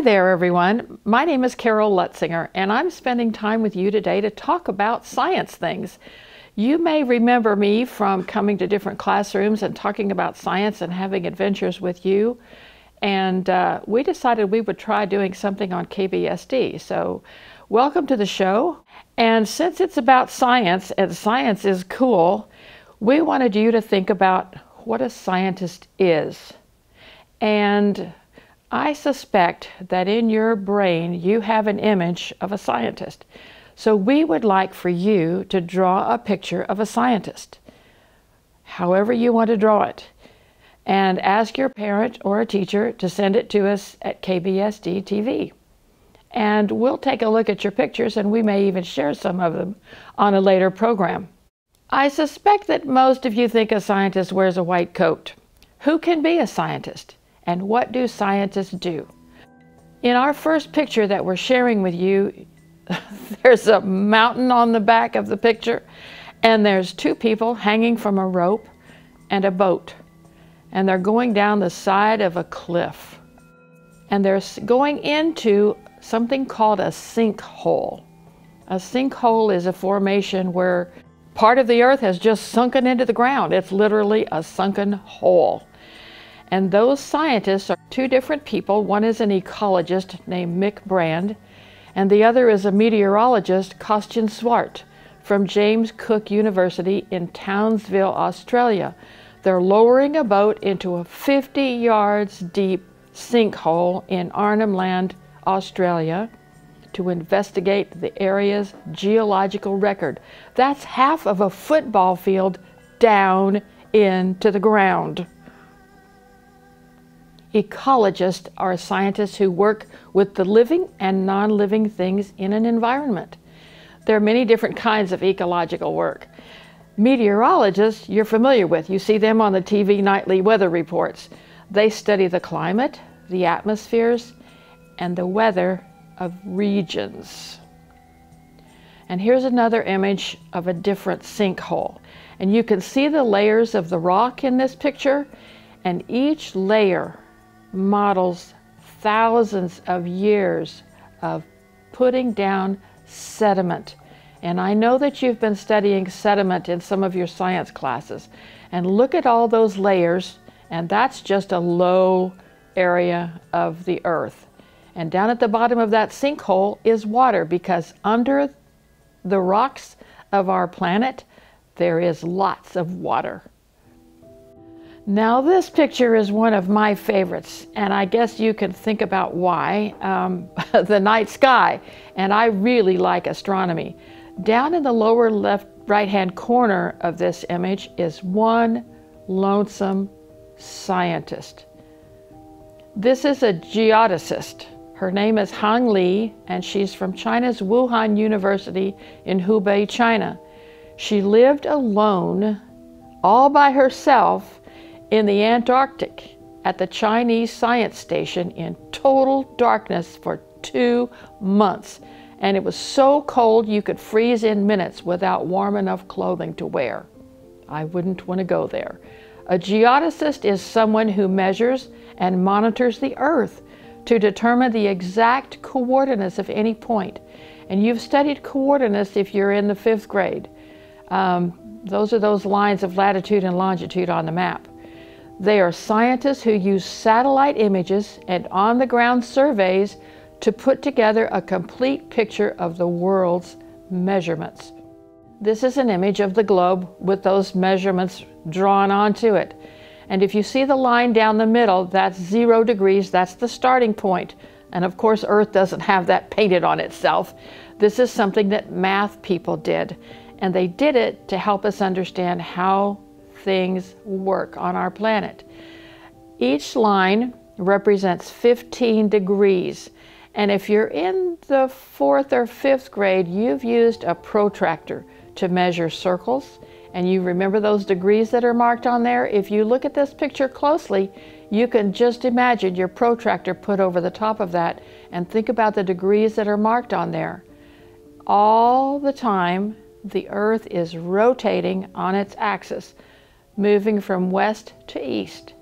Hi there, everyone. My name is Carol Lutsinger, and I'm spending time with you today to talk about science things. You may remember me from coming to different classrooms and talking about science and having adventures with you. And uh, we decided we would try doing something on KBSD. So, welcome to the show. And since it's about science and science is cool, we wanted you to think about what a scientist is. And I suspect that in your brain you have an image of a scientist. So we would like for you to draw a picture of a scientist, however you want to draw it, and ask your parent or a teacher to send it to us at KBSD TV. And we'll take a look at your pictures and we may even share some of them on a later program. I suspect that most of you think a scientist wears a white coat. Who can be a scientist? And what do scientists do? In our first picture that we're sharing with you, there's a mountain on the back of the picture, and there's two people hanging from a rope and a boat. And they're going down the side of a cliff. And they're going into something called a sinkhole. A sinkhole is a formation where part of the earth has just sunken into the ground. It's literally a sunken hole. And those scientists are two different people. One is an ecologist named Mick Brand, and the other is a meteorologist, Kostjan Swart, from James Cook University in Townsville, Australia. They're lowering a boat into a 50 yards deep sinkhole in Arnhem Land, Australia, to investigate the area's geological record. That's half of a football field down into the ground. Ecologists are scientists who work with the living and non living things in an environment. There are many different kinds of ecological work. Meteorologists, you're familiar with. You see them on the TV nightly weather reports. They study the climate, the atmospheres, and the weather of regions. And here's another image of a different sinkhole. And you can see the layers of the rock in this picture, and each layer models thousands of years of putting down sediment. And I know that you've been studying sediment in some of your science classes. And look at all those layers, and that's just a low area of the earth. And down at the bottom of that sinkhole is water because under the rocks of our planet, there is lots of water. Now, this picture is one of my favorites, and I guess you can think about why. Um, the night sky, and I really like astronomy. Down in the lower left right hand corner of this image is one lonesome scientist. This is a geodesist. Her name is Hang Li, and she's from China's Wuhan University in Hubei, China. She lived alone, all by herself, in the Antarctic at the Chinese Science Station in total darkness for two months. And it was so cold you could freeze in minutes without warm enough clothing to wear. I wouldn't want to go there. A geodesist is someone who measures and monitors the Earth to determine the exact coordinates of any point. And you've studied coordinates if you're in the fifth grade. Um, those are those lines of latitude and longitude on the map. They are scientists who use satellite images and on the ground surveys to put together a complete picture of the world's measurements. This is an image of the globe with those measurements drawn onto it. And if you see the line down the middle, that's zero degrees, that's the starting point. And of course, Earth doesn't have that painted on itself. This is something that math people did. And they did it to help us understand how things work on our planet. Each line represents 15 degrees. And if you're in the fourth or fifth grade, you've used a protractor to measure circles. And you remember those degrees that are marked on there? If you look at this picture closely, you can just imagine your protractor put over the top of that and think about the degrees that are marked on there. All the time, the Earth is rotating on its axis moving from west to east.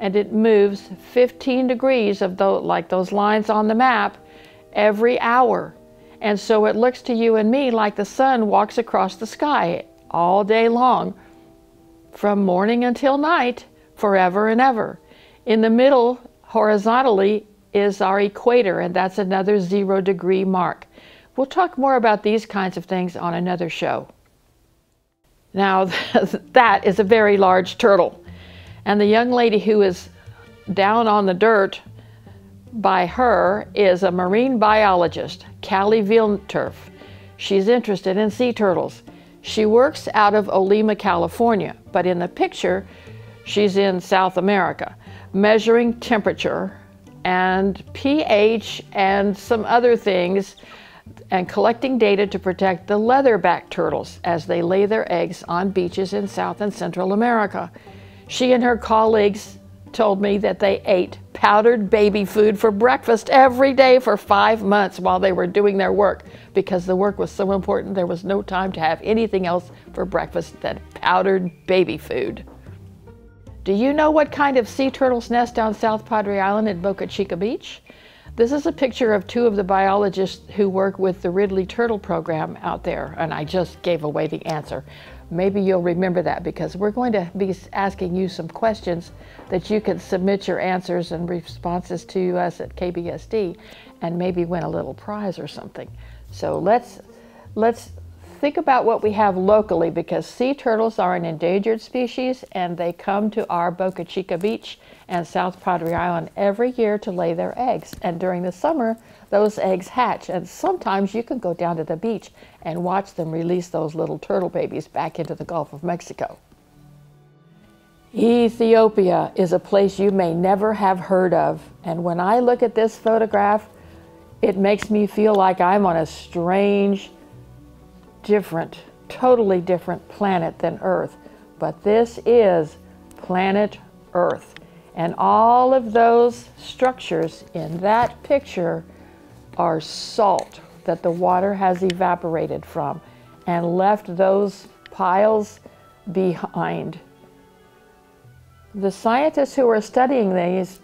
and it moves 15 degrees of those, like those lines on the map every hour. And so it looks to you and me like the sun walks across the sky all day long, from morning until night, forever and ever. In the middle, horizontally, is our equator, and that's another zero degree mark. We'll talk more about these kinds of things on another show. Now, that is a very large turtle. And the young lady who is down on the dirt by her is a marine biologist, Callie Veelenturf. She's interested in sea turtles. She works out of Olema, California, but in the picture, she's in South America, measuring temperature and pH and some other things and collecting data to protect the leatherback turtles as they lay their eggs on beaches in South and Central America. She and her colleagues told me that they ate powdered baby food for breakfast every day for five months while they were doing their work because the work was so important there was no time to have anything else for breakfast than powdered baby food. Do you know what kind of sea turtles nest on South Padre Island at Boca Chica Beach? This is a picture of two of the biologists who work with the Ridley Turtle Program out there, and I just gave away the answer. Maybe you'll remember that because we're going to be asking you some questions that you can submit your answers and responses to us at KBSD and maybe win a little prize or something. So let's let's think about what we have locally because sea turtles are an endangered species and they come to our Boca Chica Beach and South Padre Island every year to lay their eggs. And during the summer, those eggs hatch. And sometimes you can go down to the beach and watch them release those little turtle babies back into the Gulf of Mexico. Ethiopia is a place you may never have heard of. And when I look at this photograph, it makes me feel like I'm on a strange different, totally different planet than Earth. But this is planet Earth. And all of those structures in that picture are salt that the water has evaporated from and left those piles behind. The scientists who are studying these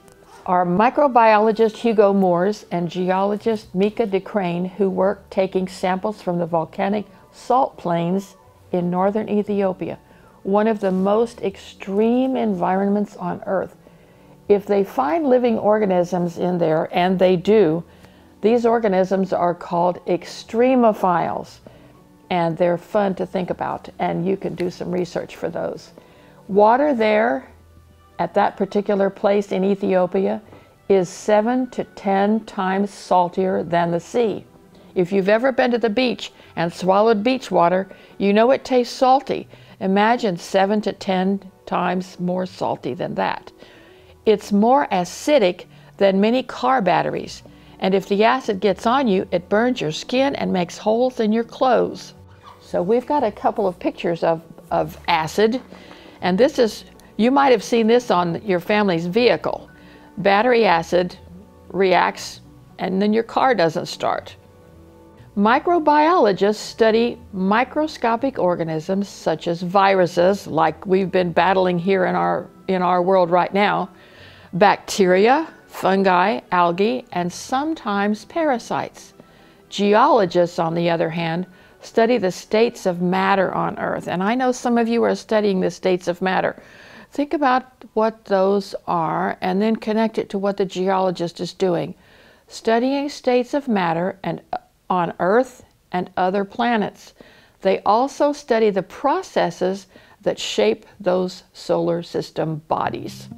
are microbiologist Hugo Moores and geologist Mika de Crane, who work taking samples from the volcanic salt plains in northern Ethiopia, one of the most extreme environments on Earth. If they find living organisms in there, and they do, these organisms are called extremophiles, and they're fun to think about, and you can do some research for those. Water there at that particular place in Ethiopia is seven to ten times saltier than the sea. If you've ever been to the beach and swallowed beach water, you know it tastes salty. Imagine seven to ten times more salty than that. It's more acidic than many car batteries, and if the acid gets on you, it burns your skin and makes holes in your clothes. So we've got a couple of pictures of, of acid, and this is, you might have seen this on your family's vehicle. Battery acid reacts and then your car doesn't start. Microbiologists study microscopic organisms such as viruses, like we've been battling here in our, in our world right now, bacteria, fungi, algae, and sometimes parasites. Geologists, on the other hand, study the states of matter on Earth. And I know some of you are studying the states of matter. Think about what those are and then connect it to what the geologist is doing. Studying states of matter and on Earth and other planets. They also study the processes that shape those solar system bodies.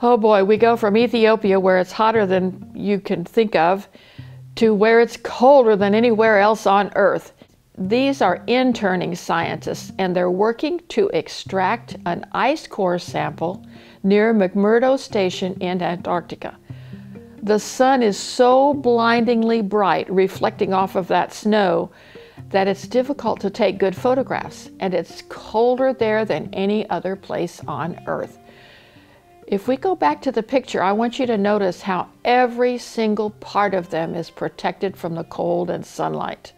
Oh boy, we go from Ethiopia, where it's hotter than you can think of, to where it's colder than anywhere else on Earth. These are interning scientists, and they're working to extract an ice core sample near McMurdo Station in Antarctica. The sun is so blindingly bright, reflecting off of that snow, that it's difficult to take good photographs, and it's colder there than any other place on Earth. If we go back to the picture, I want you to notice how every single part of them is protected from the cold and sunlight.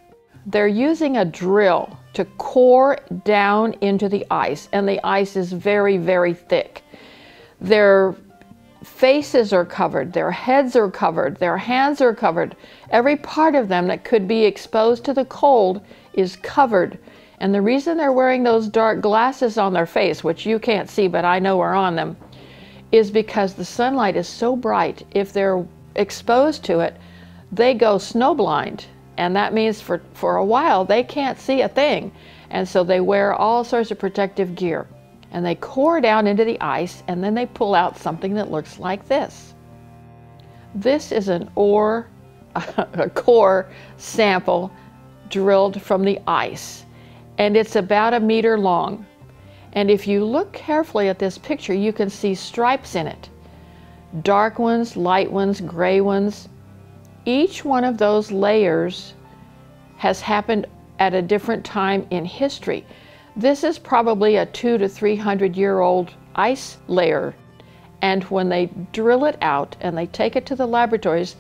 They're using a drill to core down into the ice, and the ice is very, very thick. Their faces are covered, their heads are covered, their hands are covered. Every part of them that could be exposed to the cold is covered. And the reason they're wearing those dark glasses on their face, which you can't see but I know are on them, is because the sunlight is so bright. If they're exposed to it, they go snowblind. And that means for, for a while they can't see a thing. And so they wear all sorts of protective gear and they core down into the ice and then they pull out something that looks like this. This is an ore, a core sample drilled from the ice and it's about a meter long. And if you look carefully at this picture, you can see stripes in it. Dark ones, light ones, gray ones. Each one of those layers has happened at a different time in history. This is probably a two to 300 year old ice layer. And when they drill it out and they take it to the laboratories,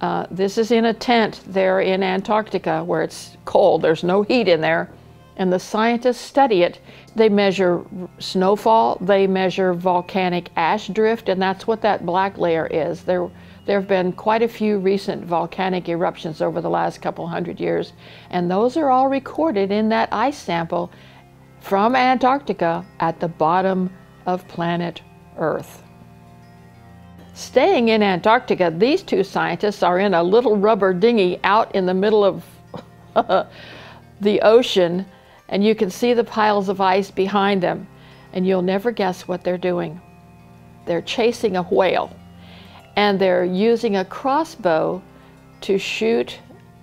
uh, this is in a tent there in Antarctica where it's cold, there's no heat in there. And the scientists study it. They measure snowfall, they measure volcanic ash drift, and that's what that black layer is. There, there have been quite a few recent volcanic eruptions over the last couple hundred years, and those are all recorded in that ice sample from Antarctica at the bottom of planet Earth. Staying in Antarctica, these two scientists are in a little rubber dinghy out in the middle of the ocean, and you can see the piles of ice behind them, and you'll never guess what they're doing. They're chasing a whale, and they're using a crossbow to shoot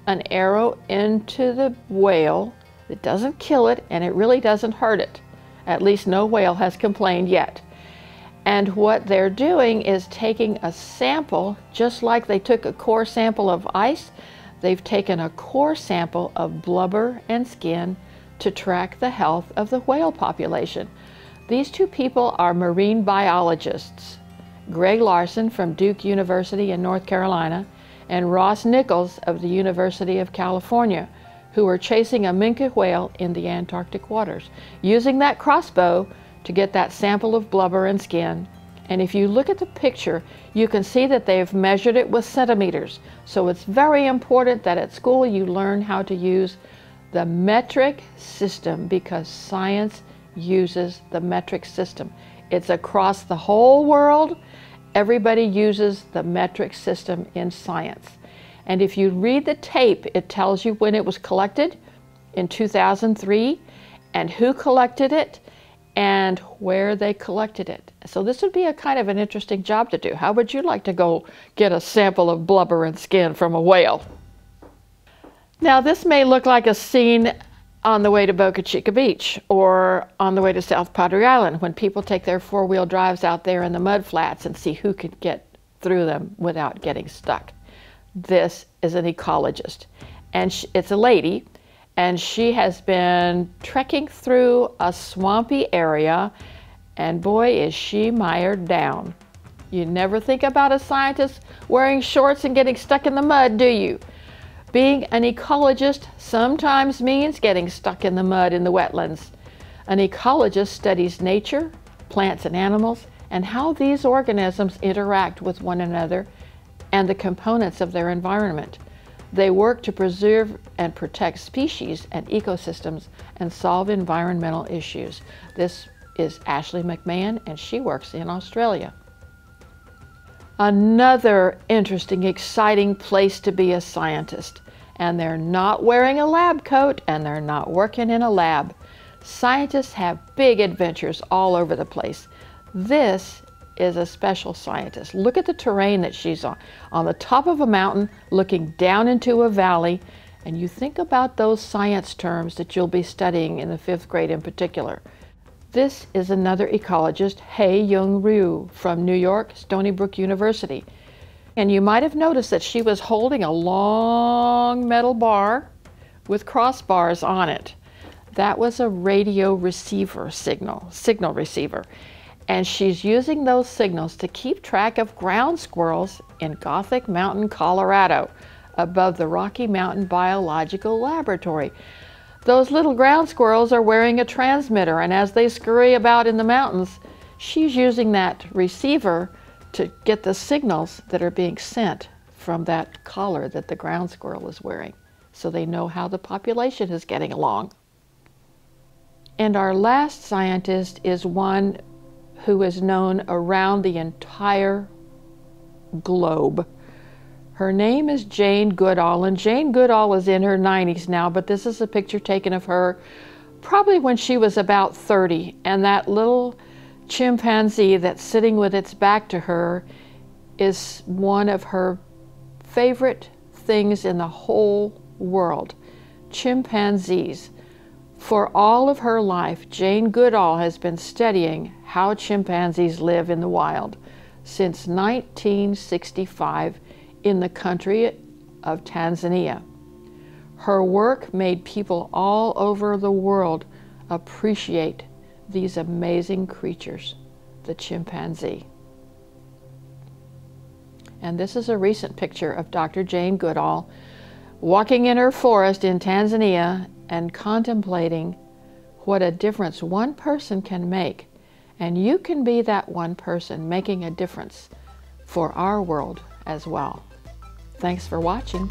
an arrow into the whale it doesn't kill it and it really doesn't hurt it. At least no whale has complained yet. And what they're doing is taking a sample, just like they took a core sample of ice, they've taken a core sample of blubber and skin to track the health of the whale population. These two people are marine biologists. Greg Larson from Duke University in North Carolina and Ross Nichols of the University of California who were chasing a minke whale in the Antarctic waters, using that crossbow to get that sample of blubber and skin. And if you look at the picture, you can see that they've measured it with centimeters. So it's very important that at school you learn how to use the metric system because science uses the metric system. It's across the whole world. Everybody uses the metric system in science. And if you read the tape, it tells you when it was collected in 2003 and who collected it and where they collected it. So this would be a kind of an interesting job to do. How would you like to go get a sample of blubber and skin from a whale? Now this may look like a scene on the way to Boca Chica Beach or on the way to South Padre Island when people take their four-wheel drives out there in the mud flats and see who could get through them without getting stuck this is an ecologist. And she, it's a lady, and she has been trekking through a swampy area, and boy, is she mired down. You never think about a scientist wearing shorts and getting stuck in the mud, do you? Being an ecologist sometimes means getting stuck in the mud in the wetlands. An ecologist studies nature, plants and animals, and how these organisms interact with one another and the components of their environment. They work to preserve and protect species and ecosystems and solve environmental issues. This is Ashley McMahon, and she works in Australia. Another interesting, exciting place to be a scientist. And they're not wearing a lab coat and they're not working in a lab. Scientists have big adventures all over the place. This is a special scientist. Look at the terrain that she's on. On the top of a mountain, looking down into a valley, and you think about those science terms that you'll be studying in the fifth grade in particular. This is another ecologist, Hae Young Ryu from New York, Stony Brook University. And you might have noticed that she was holding a long metal bar with crossbars on it. That was a radio receiver signal, signal receiver and she's using those signals to keep track of ground squirrels in Gothic Mountain, Colorado, above the Rocky Mountain Biological Laboratory. Those little ground squirrels are wearing a transmitter, and as they scurry about in the mountains, she's using that receiver to get the signals that are being sent from that collar that the ground squirrel is wearing so they know how the population is getting along. And our last scientist is one who is known around the entire globe. Her name is Jane Goodall, and Jane Goodall is in her 90s now, but this is a picture taken of her probably when she was about 30. And that little chimpanzee that's sitting with its back to her is one of her favorite things in the whole world chimpanzees. For all of her life, Jane Goodall has been studying how chimpanzees live in the wild since 1965 in the country of Tanzania. Her work made people all over the world appreciate these amazing creatures, the chimpanzee. And this is a recent picture of Dr. Jane Goodall walking in her forest in Tanzania and contemplating what a difference one person can make. And you can be that one person making a difference for our world as well. Thanks for watching.